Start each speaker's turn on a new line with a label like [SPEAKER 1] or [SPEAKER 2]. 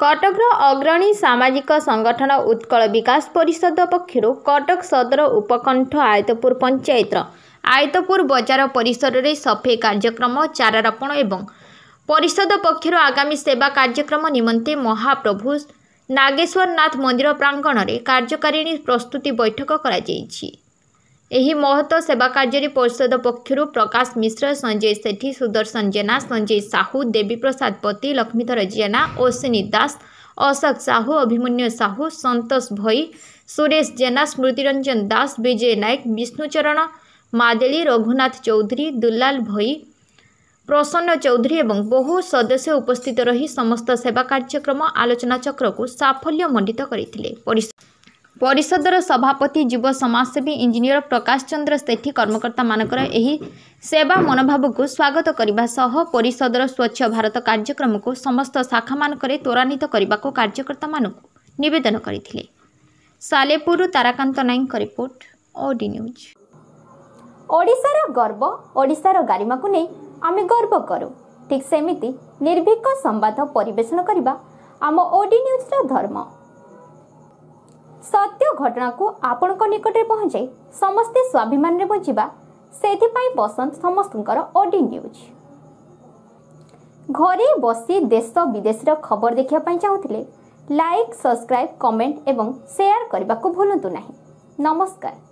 [SPEAKER 1] କଟକର ଅଗ୍ରଣୀ ସାମାଜିକ ସଂଗଠନ ଉତ୍କଳ ବିକାଶ ପରିଷଦ ପକ୍ଷରୁ କଟକ ସଦର ଉପକଣ୍ଠ ଆୟତପୁର ପଞ୍ଚାୟତର ଆୟତପୁର ବଜାର ପରିସରରେ ସଫେଇ କାର୍ଯ୍ୟକ୍ରମ ଚାରାରୋପଣ ଏବଂ ପରିଷଦ ପକ୍ଷରୁ ଆଗାମୀ ସେବା କାର୍ଯ୍ୟକ୍ରମ ନିମନ୍ତେ ମହାପ୍ରଭୁ ନାଗେଶ୍ୱର ନାଥ ମନ୍ଦିର ପ୍ରାଙ୍ଗଣରେ କାର୍ଯ୍ୟକାରିଣୀ ପ୍ରସ୍ତୁତି ବୈଠକ କରାଯାଇଛି। ଏହି ମହତ ସେବା କାର୍ଯ୍ୟରେ ପରିଷଦ ପକ୍ଷରୁ ପ୍ରକାଶ ମିଶ୍ର ସଞ୍ଜୟ ସେଠୀ ସୁଦର୍ଶନ ଜେନା ସଞ୍ଜୟ ସାହୁ ଦେବୀପ୍ରସାଦ ପତି ଲକ୍ଷ୍ମୀଧର ଜେନା ଅଶ୍ୱିନୀ ଦାସ ଅଶୋକ ସାହୁ ଅଭିମନ୍ୟୁ ସାହୁ ସନ୍ତୋଷ ଭୋଇ ସୁରେଶ ଜେନା ସ୍ମୃତିରଞ୍ଜନ ଦାସ ବିଜୟ ନାୟକ ବିଷ୍ଣୁଚରଣ ମାଦେଳି ରଘୁନାଥ ଚୌଧୁରୀ ଦୁଲାଲ ଭୋଇ ପ୍ରସନ୍ନ ଚୌଧୁରୀ ଏବଂ ବହୁ ସଦସ୍ୟ ଉପସ୍ଥିତ ରହି ସମସ୍ତ ସେବା କାର୍ଯ୍ୟକ୍ରମ ଆଲୋଚନାଚକ୍ରକୁ ସାଫଲ୍ୟମଣ୍ଡିତ କରିଥିଲେ। ପରିଷ ପରିଷଦର ସଭାପତି ଯୁବ ସମାଜସେବୀ ଇଞ୍ଜିନିୟର ପ୍ରକାଶ ଚନ୍ଦ୍ର ସେଠୀ କର୍ମକର୍ତ୍ତାମାନଙ୍କର ଏହି ସେବା ମନୋଭାବକୁ ସ୍ୱାଗତ କରିବା ସହ ପରିଷଦର ସ୍ୱଚ୍ଛ ଭାରତ କାର୍ଯ୍ୟକ୍ରମକୁ ସମସ୍ତ ଶାଖାମାନଙ୍କରେ ତ୍ୱରାନ୍ୱିତ କରିବାକୁ କାର୍ଯ୍ୟକର୍ତ୍ତାମାନଙ୍କୁ ନିବେଦନ କରିଥିଲେ। ସାଲେପୁରରୁ ତାରାକାନ୍ତ ନାୟକଙ୍କ ରିପୋର୍ଟ ଓଡି ନ୍ୟୁଜ୍।
[SPEAKER 2] ଓଡ଼ିଶାର ଗର୍ବ ଓଡ଼ିଶାର ଗାରିମାକୁ ନେଇ ଆମେ ଗର୍ବ କରୁ। ଠିକ୍ ସେମିତି ନିର୍ଭୀକ ସମ୍ବାଦ ପରିବେଷଣ କରିବା ଆମ ଓଡି ନ୍ୟୁଜ୍ର ଧର୍ମ। ସତ୍ୟ ଘଟଣାକୁ ଆପଣଙ୍କ ନିକଟରେ ପହଞ୍ଚାଇ ସମସ୍ତେ ସ୍ୱାଭିମାନରେ ବଞ୍ଚିବା ସେଥିପାଇଁ ପସନ୍ଦ ସମସ୍ତଙ୍କର ଓଡି ନ୍ୟୁଜ୍ ଘରେ ବସି ଦେଶ ବିଦେଶର ଖବର ଦେଖିବା ପାଇଁ ଚାହୁଁଥିଲେ ଲାଇକ୍ ସବସ୍କ୍ରାଇବ୍ କମେଣ୍ଟ ଏବଂ ସେୟାର କରିବାକୁ ଭୁଲନ୍ତୁ ନାହିଁ। ନମସ୍କାର।